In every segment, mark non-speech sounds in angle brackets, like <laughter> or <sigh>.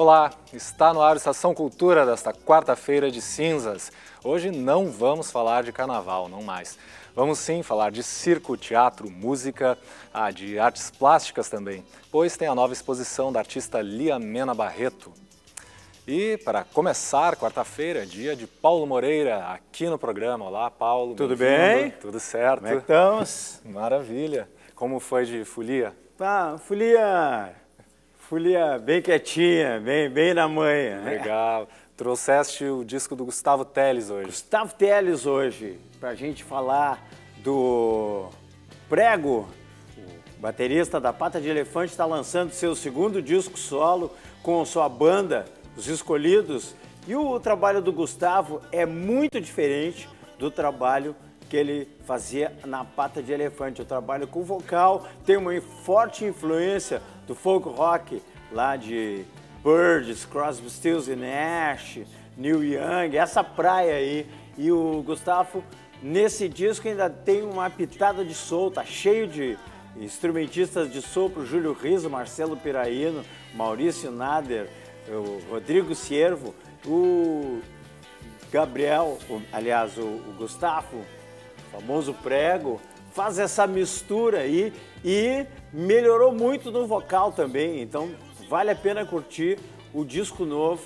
Olá, está no ar Estação Cultura desta quarta-feira de cinzas. Hoje não vamos falar de carnaval, não mais. Vamos sim falar de circo, teatro, música, ah, de artes plásticas também, pois tem a nova exposição da artista Lia Mena Barreto. E para começar, quarta-feira, dia de Paulo Moreira, aqui no programa. Olá, Paulo. Tudo bem? Tudo certo. Como é estamos? <laughs> Maravilha. Como foi de folia? Ah, folia, folia bem quietinha, bem, bem na manha. né? Legal. Trouxeste o disco do Gustavo Teles hoje. Gustavo Teles hoje, para a gente falar do Prego. O baterista da Pata de Elefante está lançando seu segundo disco solo com sua banda, Os Escolhidos. E o trabalho do Gustavo é muito diferente do trabalho que ele fazia na Pata de Elefante. O trabalho com vocal tem uma forte influência do folk rock lá de Birds, Crosby, Stills e Nash, Neil Young, essa praia aí. E o Gustavo, nesse disco, ainda tem uma pitada de soul, tá cheio de instrumentistas de sopro, Júlio Riso, Marcelo Piraíno, Maurício Nader, o Rodrigo Ciervo, o Gabriel, aliás, o, o Gustavo, famoso prego, faz essa mistura aí e melhorou muito no vocal também. Então vale a pena curtir o disco novo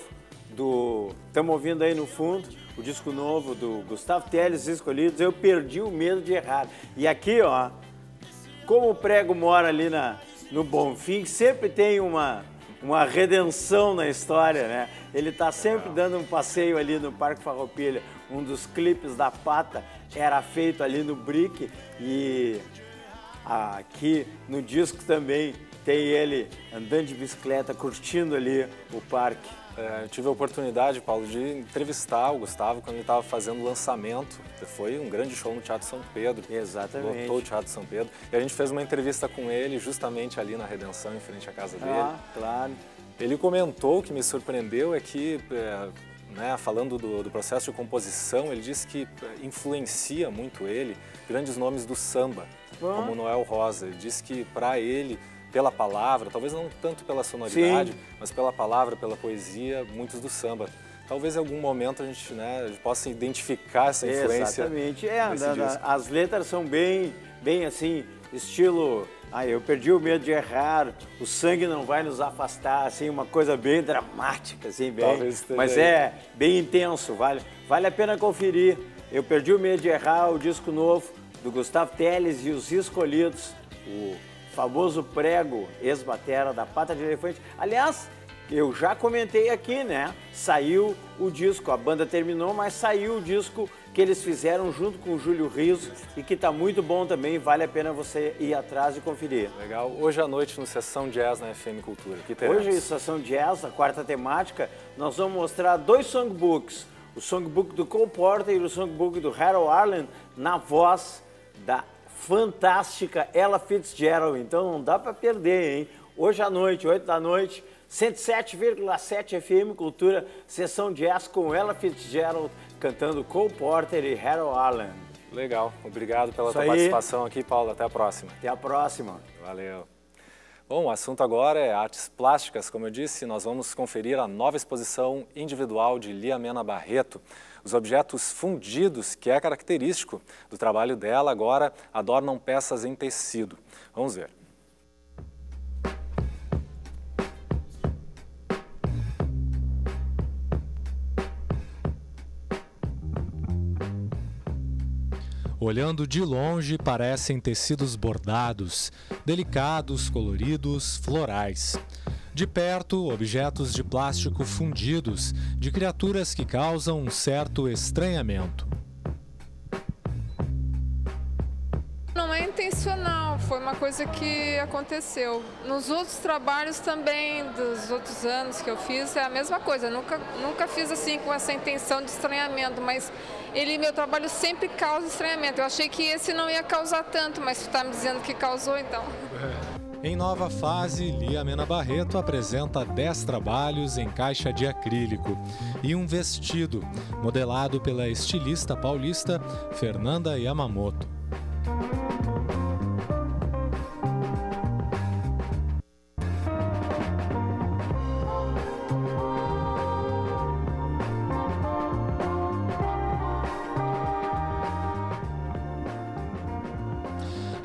do. Estamos ouvindo aí no fundo o disco novo do Gustavo Teles Escolhidos. Eu perdi o medo de errar. E aqui, ó, como o prego mora ali na, no Bonfim, sempre tem uma, uma redenção na história, né? Ele tá sempre dando um passeio ali no Parque Farroupilha. Um dos clipes da Pata era feito ali no Brick e aqui no disco também tem ele andando de bicicleta, curtindo ali o parque. É, eu tive a oportunidade, Paulo, de entrevistar o Gustavo quando ele estava fazendo o lançamento. Foi um grande show no Teatro São Pedro. Exatamente. Lotou o Teatro São Pedro. E a gente fez uma entrevista com ele justamente ali na Redenção, em frente à casa dele. Ah, claro. Ele comentou, o que me surpreendeu é que, é, né, falando do, do processo de composição, ele disse que é, influencia muito ele grandes nomes do samba, como Noel Rosa. Ele disse que para ele, pela palavra, talvez não tanto pela sonoridade, Sim. mas pela palavra, pela poesia, muitos do samba. Talvez em algum momento a gente, né, a gente possa identificar essa influência. Exatamente. É, as letras são bem, bem assim, estilo. Ah, eu perdi o medo de errar, o sangue não vai nos afastar, assim, uma coisa bem dramática, assim, bem. Mas aí. é bem intenso, vale, vale a pena conferir. Eu perdi o medo de errar, o disco novo do Gustavo Teles e os Escolhidos, o famoso prego ex-batera da Pata de Elefante. Aliás, eu já comentei aqui, né? Saiu o disco, a banda terminou, mas saiu o disco que eles fizeram junto com o Júlio Riso e que tá muito bom também, vale a pena você ir atrás e conferir. Legal. Hoje à noite no Sessão Jazz na FM Cultura. Que teremos? Hoje, Estação Jazz, a quarta temática, nós vamos mostrar dois songbooks. O songbook do Cole Porter e o songbook do Harold Arlen na voz da fantástica Ella Fitzgerald. Então não dá para perder, hein? Hoje à noite, 8 da noite, 107,7 FM Cultura, sessão jazz com Ella Fitzgerald cantando Cole Porter e Harold Arlen. Legal. Obrigado pela Isso tua aí. participação aqui, Paulo. Até a próxima. Até a próxima. Valeu. Bom, o assunto agora é artes plásticas. Como eu disse, nós vamos conferir a nova exposição individual de Lia Mena Barreto. Os objetos fundidos, que é característico do trabalho dela, agora adornam peças em tecido. Vamos ver. Olhando de longe, parecem tecidos bordados, delicados, coloridos, florais. De perto, objetos de plástico fundidos, de criaturas que causam um certo estranhamento. Intencional, foi uma coisa que aconteceu. Nos outros trabalhos também, dos outros anos que eu fiz, é a mesma coisa. Nunca, nunca fiz assim com essa intenção de estranhamento, mas ele, meu trabalho sempre causa estranhamento. Eu achei que esse não ia causar tanto, mas tu está me dizendo que causou, então. Em nova fase, Lia Mena Barreto apresenta 10 trabalhos em caixa de acrílico e um vestido, modelado pela estilista paulista Fernanda Yamamoto.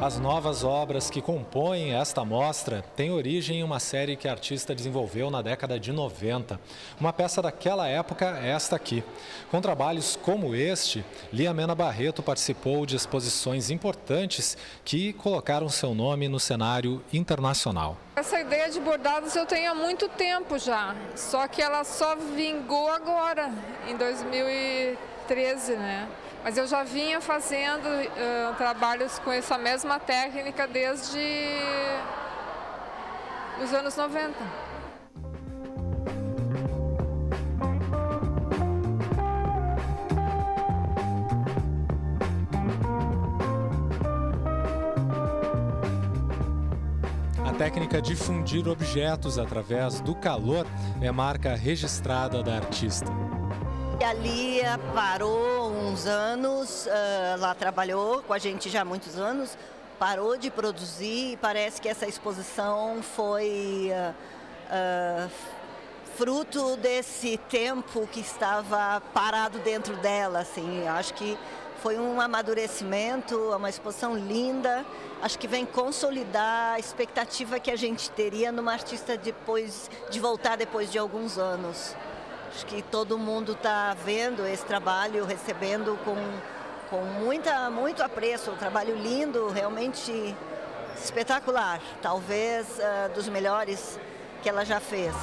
As novas obras que compõem esta mostra têm origem em uma série que a artista desenvolveu na década de 90. Uma peça daquela época é esta aqui. Com trabalhos como este, Lia Mena Barreto participou de exposições importantes que colocaram seu nome no cenário internacional. Essa ideia de bordados eu tenho há muito tempo já, só que ela só vingou agora, em 2013, né? Mas eu já vinha fazendo uh, trabalhos com essa mesma técnica desde os anos 90. A técnica de fundir objetos através do calor é marca registrada da artista. A Lia parou uns anos, uh, lá trabalhou com a gente já há muitos anos, parou de produzir e parece que essa exposição foi uh, fruto desse tempo que estava parado dentro dela. Assim, acho que foi um amadurecimento, uma exposição linda. Acho que vem consolidar a expectativa que a gente teria numa artista depois de voltar depois de alguns anos. Acho que todo mundo está vendo esse trabalho, recebendo com, com muita, muito apreço. Um trabalho lindo, realmente espetacular. Talvez uh, dos melhores que ela já fez.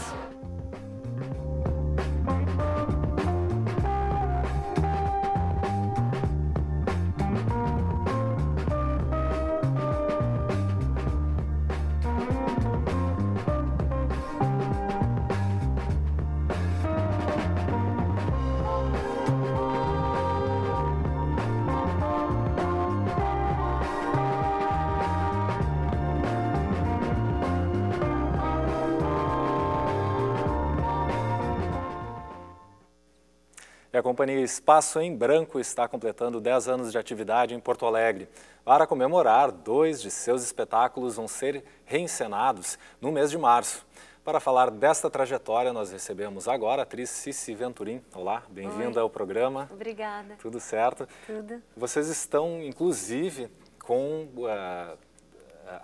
E a companhia Espaço em Branco está completando 10 anos de atividade em Porto Alegre. Para comemorar, dois de seus espetáculos vão ser reencenados no mês de março. Para falar desta trajetória, nós recebemos agora a atriz Cici Venturim. Olá, bem-vinda ao programa. Obrigada. Tudo certo? Tudo. Vocês estão, inclusive, com uh,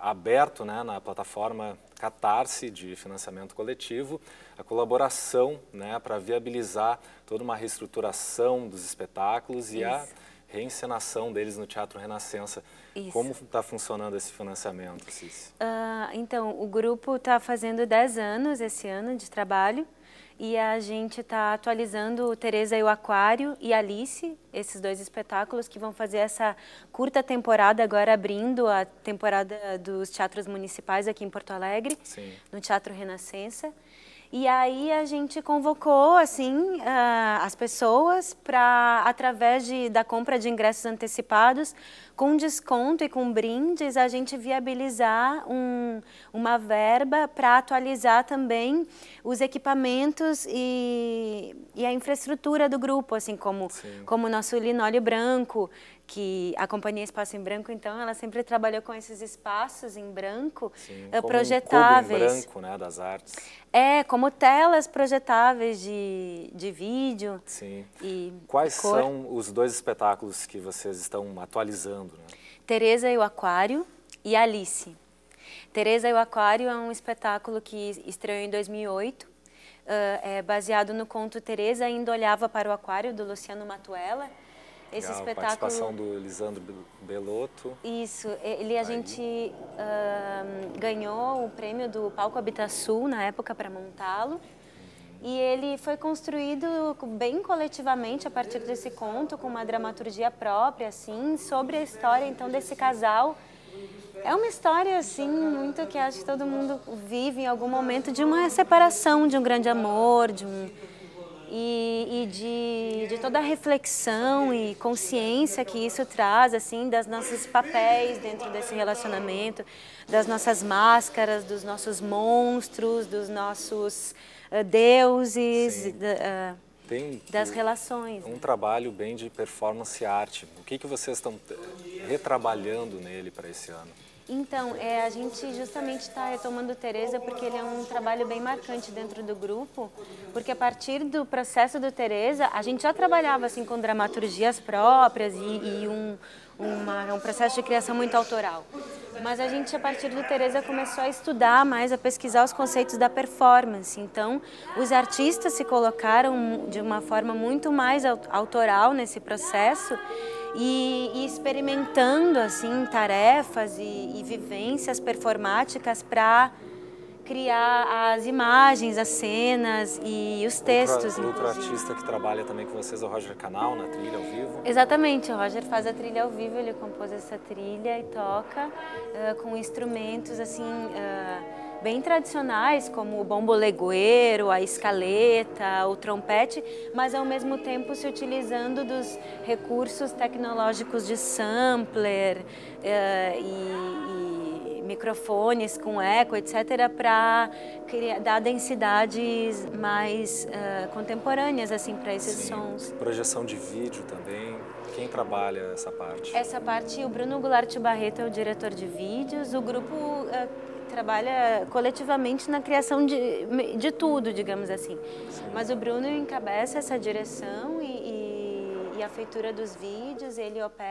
aberto né, na plataforma Catarse de financiamento coletivo, a colaboração né, para viabilizar toda uma reestruturação dos espetáculos e Isso. a reencenação deles no Teatro Renascença. Isso. Como está funcionando esse financiamento, Cici? Uh, então, o grupo está fazendo 10 anos esse ano de trabalho e a gente está atualizando Teresa e o Aquário e Alice, esses dois espetáculos que vão fazer essa curta temporada agora abrindo a temporada dos teatros municipais aqui em Porto Alegre, Sim. no Teatro Renascença. E aí a gente convocou assim uh, as pessoas para através de, da compra de ingressos antecipados com desconto e com brindes a gente viabilizar um, uma verba para atualizar também os equipamentos e, e, a infraestrutura do grupo, assim como como o nosso linóleo branco, que a companhia Espaço em Branco, então, ela sempre trabalhou com esses espaços em branco Sim, uh, projetáveis. Um em branco, né, das artes. É, como telas projetáveis de, de vídeo. Sim. E Quais cor. são os dois espetáculos que vocês estão atualizando? Né? Tereza e o Aquário e Alice. Tereza e o Aquário é um espetáculo que estreou em 2008. Uh, é baseado no conto Teresa ainda olhava para o aquário do Luciano Matuela esse Legal, espetáculo. A participação do Lisandro Belotto. Isso, ele a Aí. gente uh, ganhou o prêmio do Palco Habitasul na época para montá-lo. E ele foi construído bem coletivamente a partir desse conto, com uma dramaturgia própria, assim, sobre a história então desse casal. É uma história assim muito que acho que todo mundo vive em algum momento de uma separação, de um grande amor, de um e, e de, de, toda a reflexão e consciência que isso traz, assim, das nossos papéis dentro desse relacionamento, das nossas máscaras, dos nossos monstros, dos nossos uh, deuses, uh, Tem das relações. Um trabalho bem de performance arte. O que, que vocês estão retrabalhando nele para esse ano? Então, é, a gente justamente está retomando o Tereza porque ele é um trabalho bem marcante dentro do grupo, porque a partir do processo do Tereza, a gente já trabalhava assim com dramaturgias próprias e, e um, uma, um processo de criação muito autoral. Mas a gente, a partir do Tereza, começou a estudar mais, a pesquisar os conceitos da performance. Então, os artistas se colocaram de uma forma muito mais autoral nesse processo e, e experimentando assim tarefas e, e vivências performáticas para criar as imagens, as cenas e os textos. Outro, outro artista que trabalha também com vocês é o Roger Canal, na trilha ao vivo. Exatamente, o Roger faz a trilha ao vivo, ele compôs essa trilha e toca uh, com instrumentos assim... Uh, bem tradicionais, como o bombo legueiro, a escaleta, o trompete, mas ao mesmo tempo se utilizando dos recursos tecnológicos de sampler uh, e, e, microfones com eco, etc., para dar densidades mais uh, contemporâneas assim para esses Sim. sons. Projeção de vídeo também. Quem trabalha essa parte? Essa parte, o Bruno Goulart Barreto é o diretor de vídeos. O grupo uh, trabalha coletivamente na criação de, de tudo, digamos assim. Sim. Mas o Bruno encabeça essa direção e, e, e a feitura dos vídeos, ele opera